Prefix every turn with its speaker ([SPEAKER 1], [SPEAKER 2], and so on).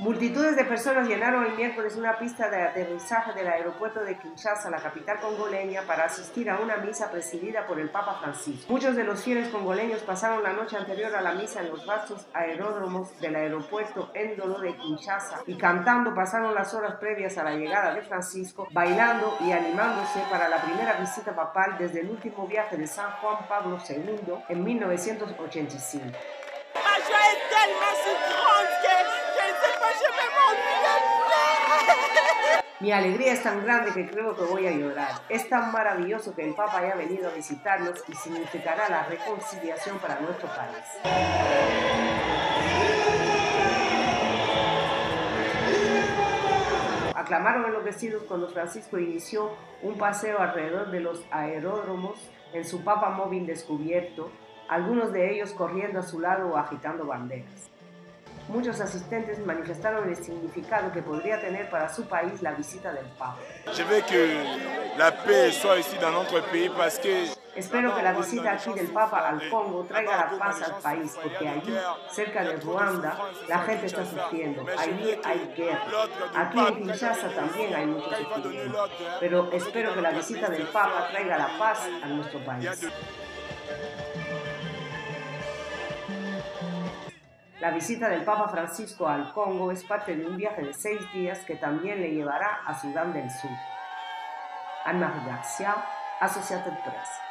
[SPEAKER 1] Multitudes de personas llenaron el miércoles una pista de aterrizaje del aeropuerto de Kinshasa, la capital congoleña, para asistir a una misa presidida por el Papa Francisco. Muchos de los fieles congoleños pasaron la noche anterior a la misa en los vastos aeródromos del aeropuerto Endolo de Kinshasa y cantando pasaron las horas previas a la llegada de Francisco, bailando y animándose para la primera visita papal desde el último viaje de San Juan Pablo II en 1985. Mi alegría es tan grande que creo que voy a llorar. Es tan maravilloso que el Papa haya venido a visitarnos y significará la reconciliación para nuestro país. Aclamaron enloquecidos cuando Francisco inició un paseo alrededor de los aeródromos en su Papa móvil descubierto, algunos de ellos corriendo a su lado o agitando banderas. Muchos asistentes manifestaron el significado que podría tener para su país la visita del Papa. Espero que la visita aquí del Papa al Congo traiga la paz al país, porque allí, cerca de Ruanda, la gente está sufriendo. Allí hay guerra. Aquí en Kinshasa también hay mucho sufrimiento. Pero espero que la visita del Papa traiga la paz a nuestro país. La visita del Papa Francisco al Congo es parte de un viaje de seis días que también le llevará a Sudán del Sur. Anna García, Associated Press.